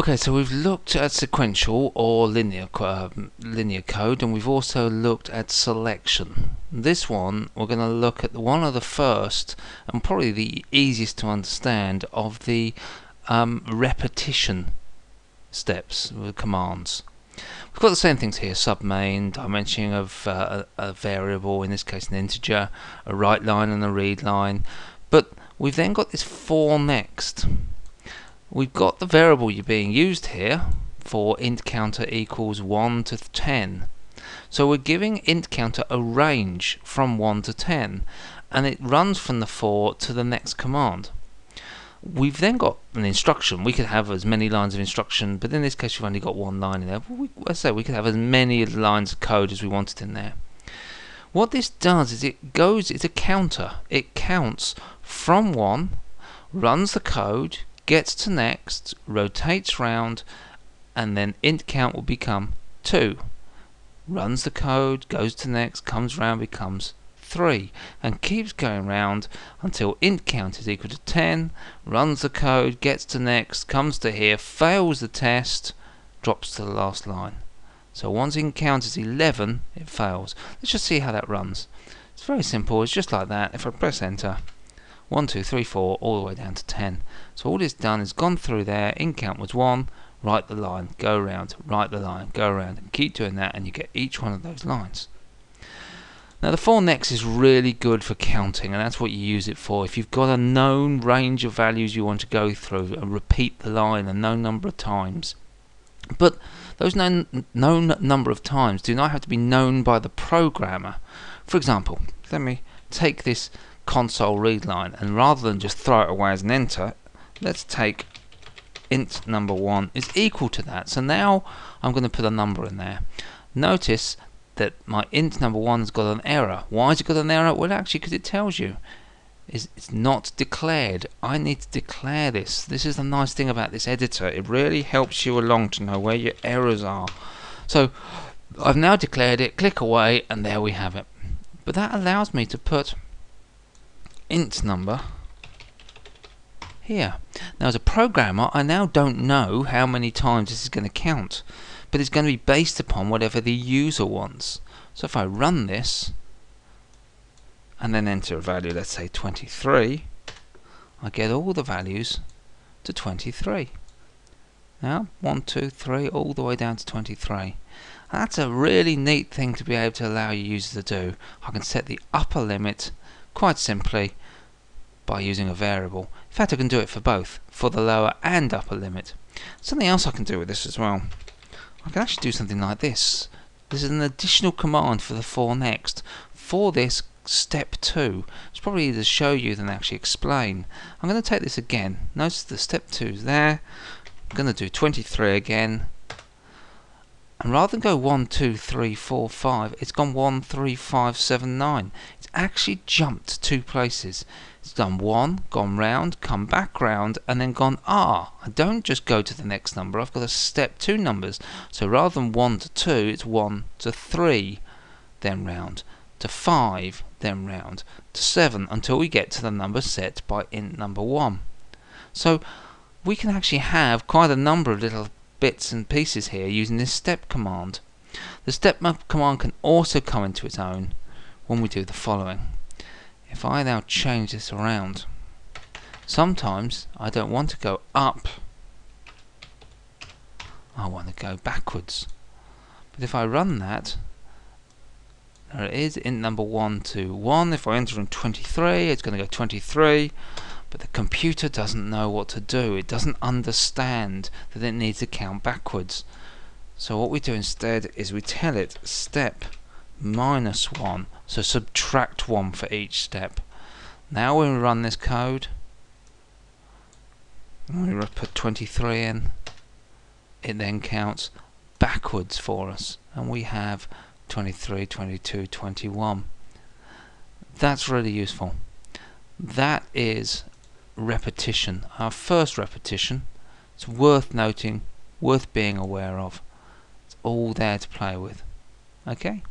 Okay, so we've looked at sequential or linear uh, linear code, and we've also looked at selection. This one, we're going to look at one of the first, and probably the easiest to understand, of the um, repetition steps, the commands. We've got the same things here, submain, dimensioning of uh, a, a variable, in this case an integer, a write line and a read line, but we've then got this for next we've got the variable you're being used here for int counter equals 1 to 10. So we're giving int counter a range from 1 to 10 and it runs from the For to the next command. We've then got an instruction. We could have as many lines of instruction, but in this case we've only got one line in there. We, I say we could have as many lines of code as we wanted in there. What this does is it goes, it's a counter. It counts from 1, runs the code, gets to next, rotates round, and then int count will become 2. Runs the code, goes to next, comes round, becomes 3, and keeps going round until int count is equal to 10, runs the code, gets to next, comes to here, fails the test, drops to the last line. So once int count is 11, it fails. Let's just see how that runs. It's very simple, it's just like that. If I press enter, 1, 2, 3, 4, all the way down to 10. So all it's done is gone through there, int count was 1, write the line, go around, write the line, go around, and keep doing that, and you get each one of those lines. Now the for next is really good for counting, and that's what you use it for. If you've got a known range of values you want to go through, and repeat the line a known number of times. But those known, known number of times do not have to be known by the programmer. For example, let me take this console read line and rather than just throw it away as an enter let's take int number one is equal to that. So now I'm going to put a number in there. Notice that my int number one has got an error. Why has it got an error? Well actually because it tells you. It's not declared. I need to declare this. This is the nice thing about this editor. It really helps you along to know where your errors are. So I've now declared it. Click away and there we have it. But that allows me to put int number here. Now as a programmer I now don't know how many times this is going to count but it's going to be based upon whatever the user wants. So if I run this and then enter a value let's say 23 I get all the values to 23. Now 1, 2, 3 all the way down to 23. That's a really neat thing to be able to allow your user to do. I can set the upper limit quite simply by using a variable. In fact, I can do it for both, for the lower and upper limit. Something else I can do with this as well. I can actually do something like this. This is an additional command for the for next. For this step 2, it's probably easier to show you than actually explain. I'm going to take this again. Notice the step 2 is there. I'm going to do 23 again. And rather than go 1, 2, 3, 4, 5, it's gone 1, 3, 5, 7, 9. It's actually jumped two places. It's done one, gone round, come back round, and then gone, ah, I don't just go to the next number, I've got to step two numbers. So rather than 1 to 2, it's 1 to 3, then round, to 5, then round, to 7, until we get to the number set by int number 1. So we can actually have quite a number of little bits and pieces here using this step command. The step command can also come into its own when we do the following. If I now change this around, sometimes I don't want to go up, I want to go backwards. But if I run that, there it is, int number 1 to 1. If I enter in 23, it's going to go 23. But the computer doesn't know what to do. It doesn't understand that it needs to count backwards. So what we do instead is we tell it step minus 1. So subtract 1 for each step. Now when we run this code, we put 23 in, it then counts backwards for us. And we have 23, 22, 21. That's really useful. That is repetition. Our first repetition. It's worth noting, worth being aware of. It's all there to play with. Okay?